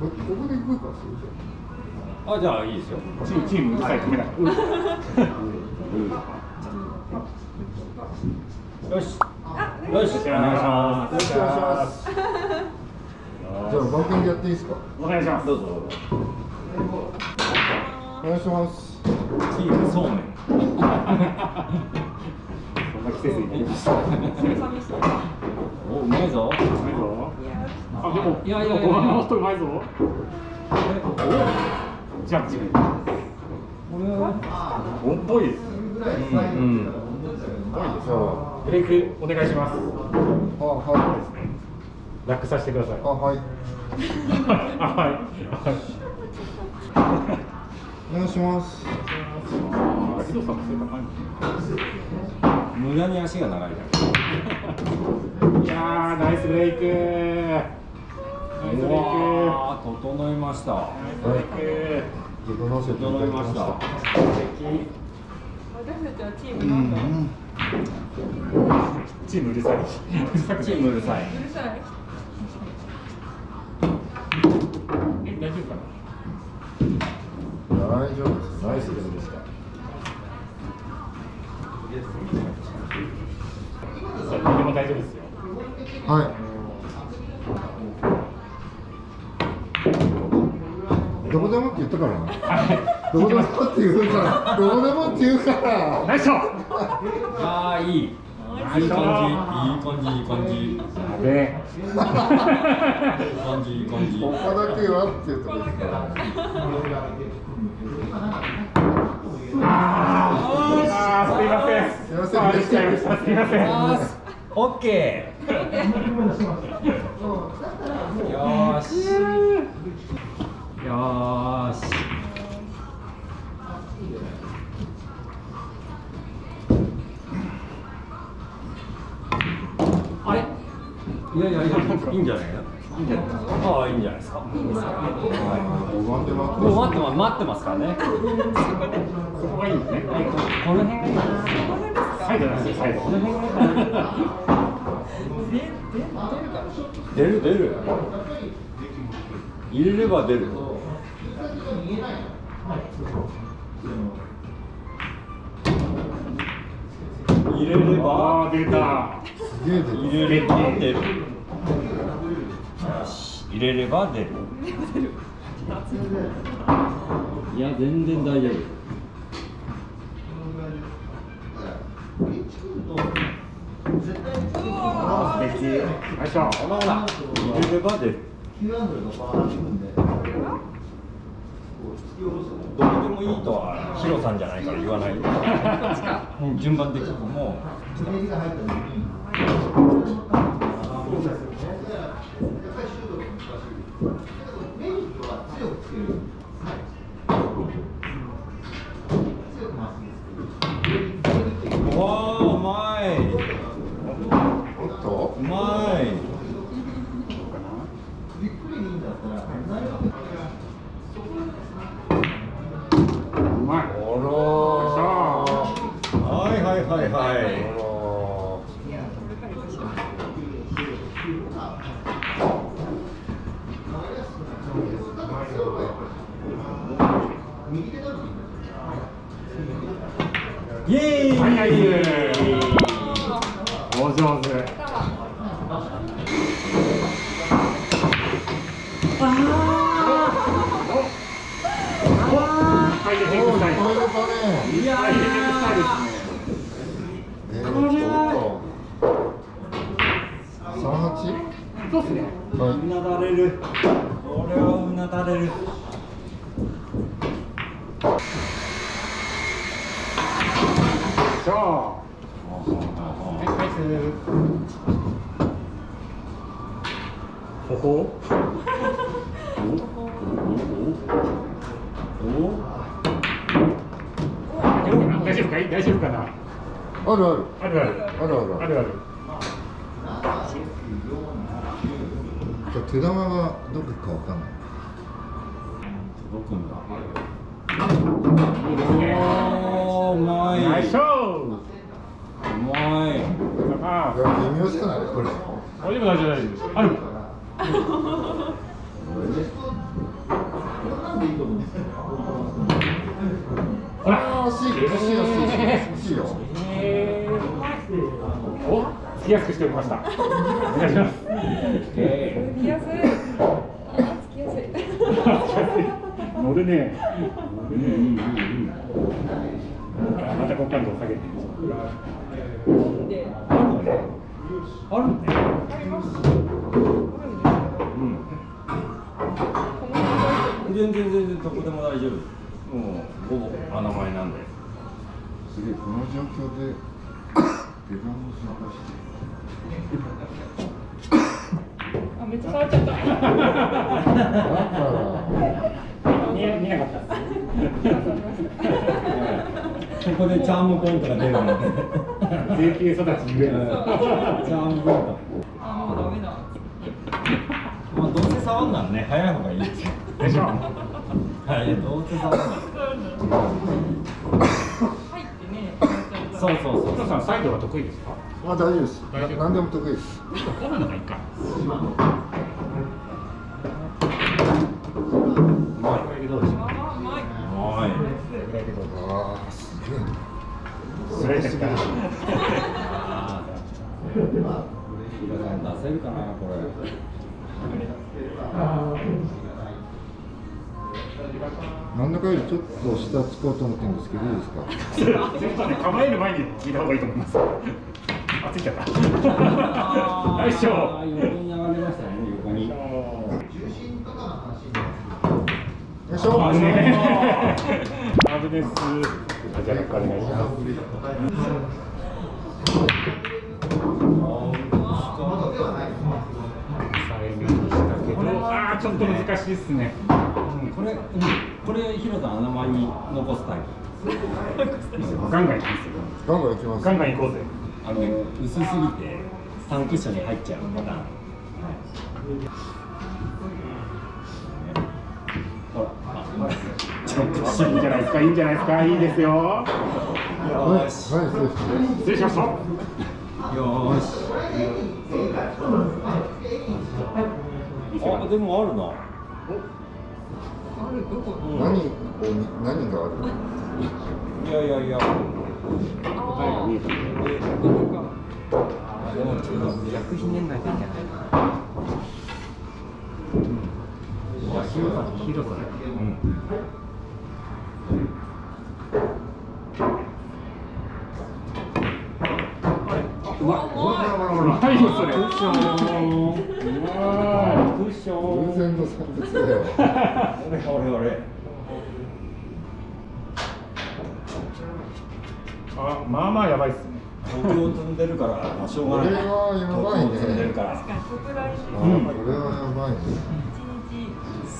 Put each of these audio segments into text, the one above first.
こここで行くかそれじゃあじゃあいいですよ。チームチームうるさい止めない。よし よし。お願いしますよろし。くお願いします。じゃあバーキングやっていいですか？お願いします。どうぞ。お願いします。チームそうめん。そんな季節になりました。おうまいぞ。うまいぞあでもいやいや5番の人うまい。ぞおじゃあ違うボンっぽい。うんぽいです。よブレイクお願いします。あはい。ですねラさせてください。あはい。あ はい。お願いします。無駄に足が長い いやナイスブレイク。うわー整いました。整いました。た私たちはチームなんだ。チームうるさい。チームうるさい。うるさい。からな。どこでもって言うから。どこでもって言うから。ナイス。ショッああいいいい感じ。いい感じ。いい感じ。いいやべえ。感じいい感じ。他だけはっていうところですか。らあーすいません。すいません。あーしちゃいましたすいません。オッケーよーしよーし。あれ？いやいやいや。いいんじゃないの？いいんじゃないですか？ああいいんじゃないですか？5番で待ってもう待ってます。待ってますからね。そこがいいね。この辺がいい。かなサイドなんですよサイドこの辺がいい。か な出る出る。入れれば出る人に言えないはい、そうそう入れれば？出た。入れれば出る。入れれば出る。いや全然大丈夫。いしょ、入れれば出る。どうでもいいとはヒロさんじゃないから言わない 順番的にもうわーうまいおっとうまいうまいあらはいはいはいはいイエーイはいナイスお上手はいでヘッおおドスタイルこれだねいやはいヘッドスタイルですねえー、っと三八そうっすねはうなだれるこれはうなだれる。じゃあ。はいナイスほほ。大丈夫かい？大丈夫かな？あるある。あるある。あるある。あるある。じゃあ手玉がどこかわかんないうまい。あ微妙じゃないこれ大丈夫大丈夫大丈夫あるほら惜しい惜しい惜しい惜しいよえ、おつきやすくしておきましたお願いします、つきやすいつきやすい乗るね乗るねたここから下げてで、あるねあるねあります。うん全然全然どこでも大丈夫もうほぼ穴前なんですげえこの状況で出番もしなしてあ、めっちゃ触っちゃった。見え見なかった ここでチャームポイントが出るので税金育ちゆえチのャームポイントあ、もうダメだ。まあどうせ触んならね早い方がいいですよでしょはいどうせ触んなら入ってね。そうそうそうお父さんサイドは得意ですか？あ大丈夫です大丈夫な何でも得意ですこんなのがいいかえそれですか出せるかなこれ真ん中よりちょっと下つこうと思ってるんですけどいいですかちょっとね構える前に聞いた方がいいと思いますあついちゃったよいしょ横に上がりましたね横によいしょあねアブです。あじゃあお願いします。これはちょっと難しいですね。うん。これ、うん、これヒロさん穴前に残すタイガンガンいきますよ。ガンガンいきます。ガンガン行こうぜ。プあの薄すぎてサンクッションに入っちゃうパターン、ほらちょっといいんじゃないですか。いいんじゃないですか。いいですよ。はいはいそうです失礼しました。よーし。あでもあるな。ある、どこ。何を何があるいやいやいや。答えが見えたでもちょっと薬品年代でいいんじゃないあ広さ広さうん。うまいはいそれクッションうまいクッション偶然の産物だよ俺俺俺あまあまあやばいっすね東京飛ん。でるからまあしょうがないこれはやばいね東京飛ん。でるから確かに、特大。これはやばいね。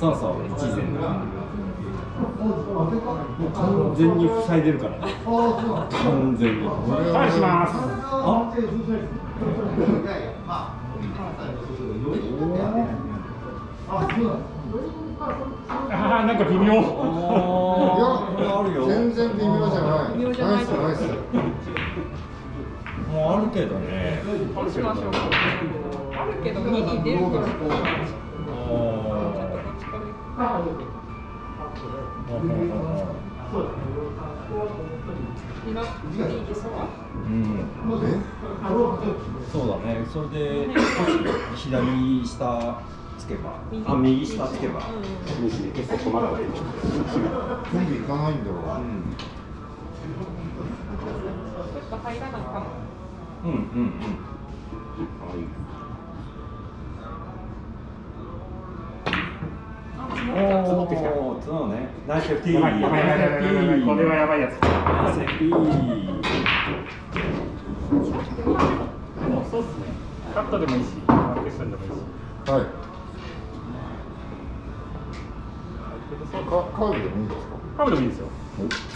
そうそう一前だ完全に塞いでるからね完全に返しますああーなんか微妙いやあるよ全然微妙じゃない微妙じゃないナイスナイスもうあるけどねどうしましょう。あるけど、右出るから。ちょっとこっちから。いらいいですか。うんえそうだね。それで左下つけば。あ右下つけば。結構困るわけ今度行かないん。だわうん。ちょっと入らないかも。うん。うん。うんってきた。おー角ね。ナイスティー。やばいやばいやばいやばいやばいこれはやばいやつナイスティーそうっすねカットでもいいしマークしたんでもいいしはいかカーブでもいいですかカーブでもいいですよ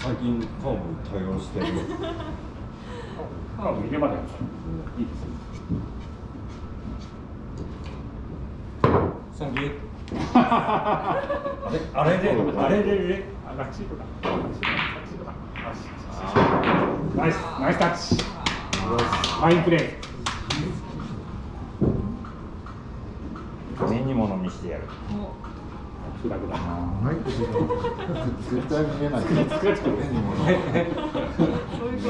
最近カーブ対応してるカーブ入れまでいいですよサンキューあれあれであれでれあチープだナイスナイスタッチ。ファインプレー。目に物見してやる。もグダグダないって 絶対見えない。目にも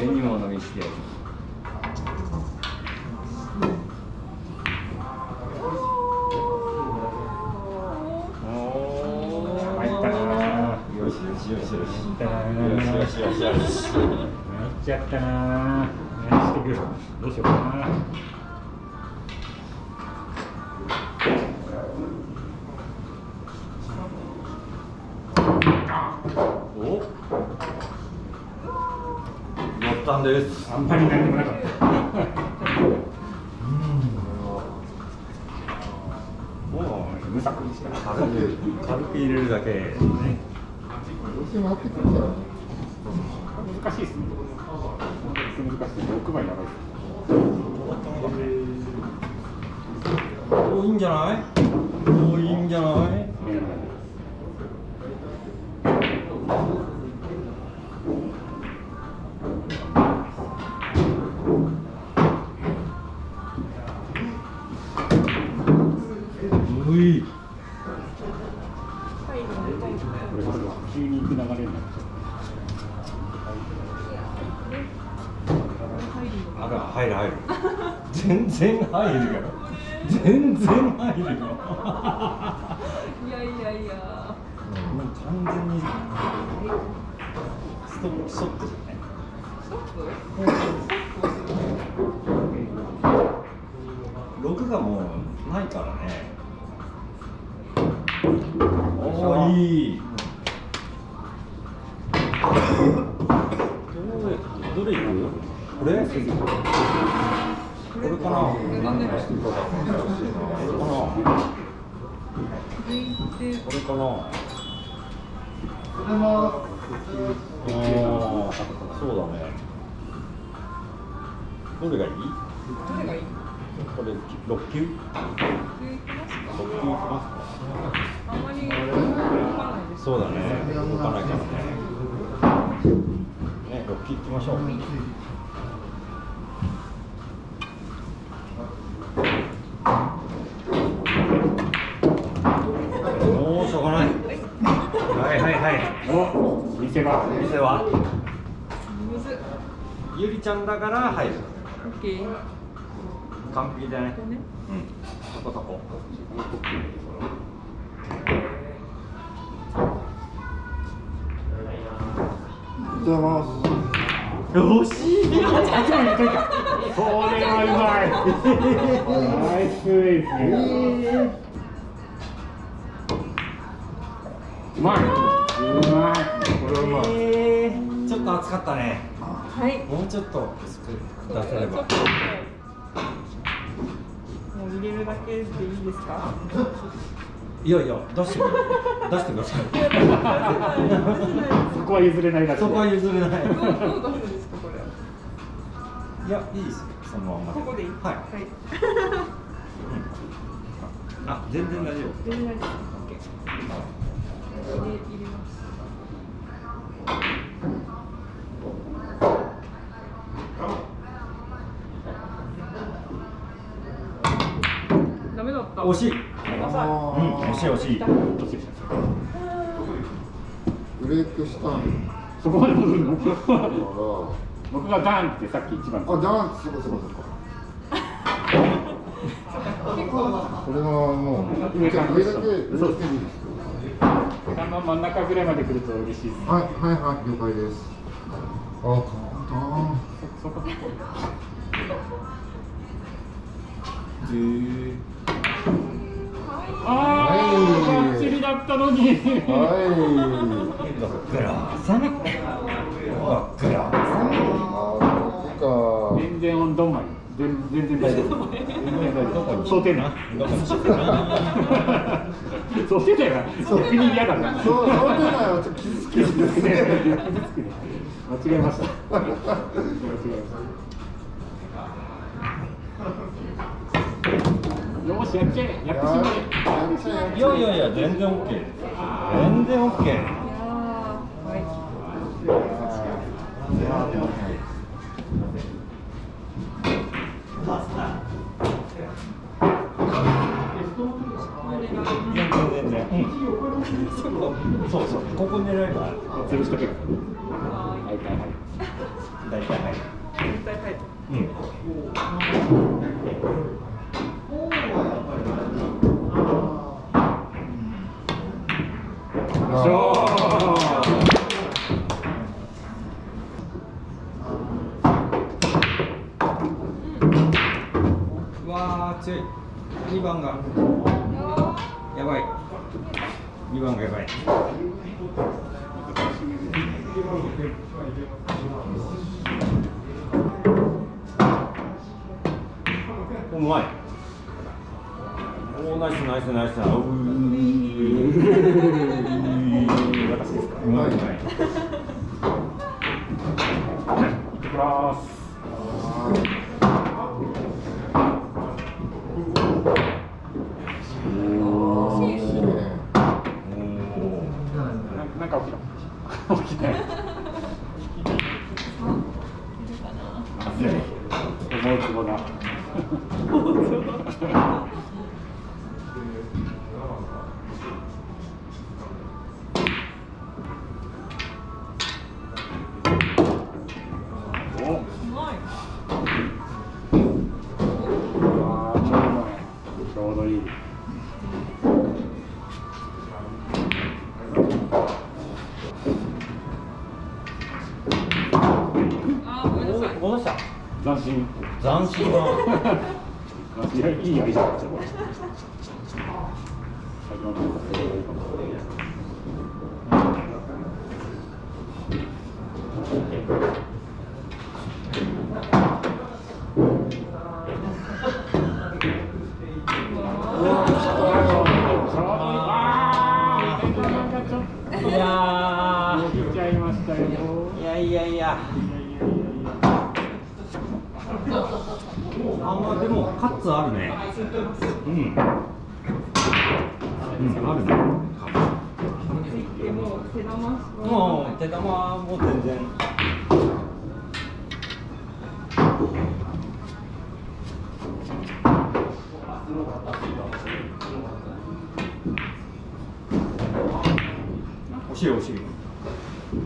目に物見してやるしよしよしよし参っちゃったな何してくるどうしようかなお乗ったんですあんまり何もなかったもう無策にした軽く軽く入れるだけねどうしても合ってくるから難しいですね難しい6番やばいおいいんじゃない？おいいんじゃない？急に行く流れになっちゃあら入る入る全然入るよ。全然入るよいやいやいや。もう完全にストップストップじゃないストップ録がもうないからね。おおい。いどれどれいく？これ？これかなこれかな。ああそうだね。どれがいいどれがいいこれ六級六級いきますか。あんまり動かないですそう。だね動かないからねね六級いきましょうはいは？いお店は？むずっゆりちゃんだから入るオッケー完璧だね。ここね。うん。そこそこおはようございます。よし。それはうまいナイスで。すねうまいうまいこれはうまい。えー、ちょっと暑かったね。はい。もうちょっと薄く出せれば。もう入れるだけでいいですか？いやいや出してく出してください。そこは譲れないそこは譲れない。どうどう出すんですかこれいやいいですよ。そのまんまで。ここでいい？はい、はい。あ全然大丈夫。全然大丈夫。オッケー惜しい。うん惜しい惜しい。ブレイクしたん。そこまで戻るの？僕がダンってさっき一番あ、ダンス、そこそこそこ。これはもう、上だけ、上だけでいいです。よ。あの真ん中ぐらいまで来ると嬉しいですはい、はい、はい、了解です。あ、簡単。そこあはいあバッチリだったのにはグラサングラい。あ、そっか。全然温度前全全然大丈夫。全然大丈夫。想定内どこにしようかな想定内は逆に嫌だなそう、そうい。うのはちょっと傷つくんですね。傷つき間違えました間違えましたよしやっちゃえやってしまえい。やい。やい。や全然 OK 全然 OK い。やーはい。うん。そうそう。ここ狙えば潰しとけばははいはいはい大体入る。大体入る。うん。しょっうどいい。た斬新。斬新な いやいいアイデアいやいやいや。あまあでもカッツあるね。うん。うん。あるね。でも手玉もう手玉も全然。惜しい惜しいおやおやおやああい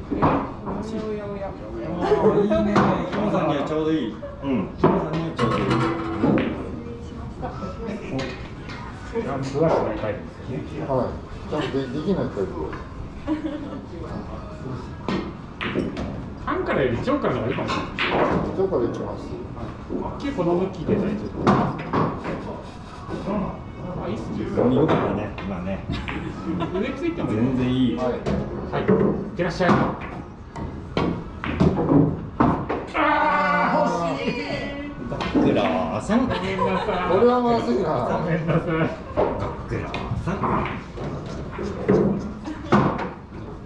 いねキモさんにはちょうどいいうんキモさんにはちょうどいいなんとなく大体ですよねはいちゃんとでできない人いる半からより長からの方がいいかもしれないどこできます結構の向きで大丈夫あいいっすね。よかったね今ね。上ついても全然いい。はい。はいいってらっしゃいあー惜しいグラーさん。ごめんなさい。これはまずいごなめんなさいグラーさん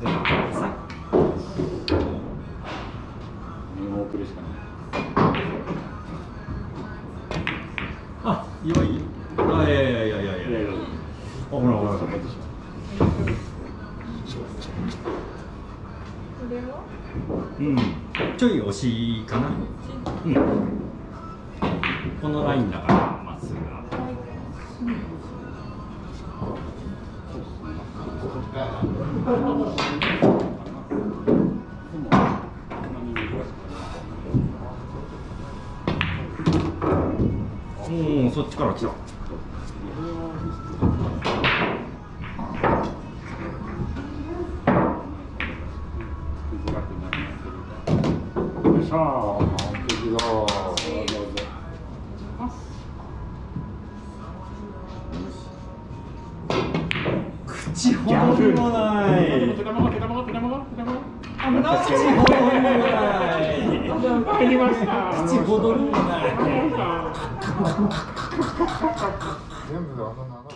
グラーさんもう送るしかないあ、良いあ、いやいやいやいやいやいやいやあ、ほらほらほらこれはうん、ちょい惜しいかな。うん。このラインだからまっすぐがうん、そっちから来たよいしょ完璧だ口ほどにもない。手玉が手玉が手玉が手玉が口ほどにもない。入りました口ほどにもない。全部であの7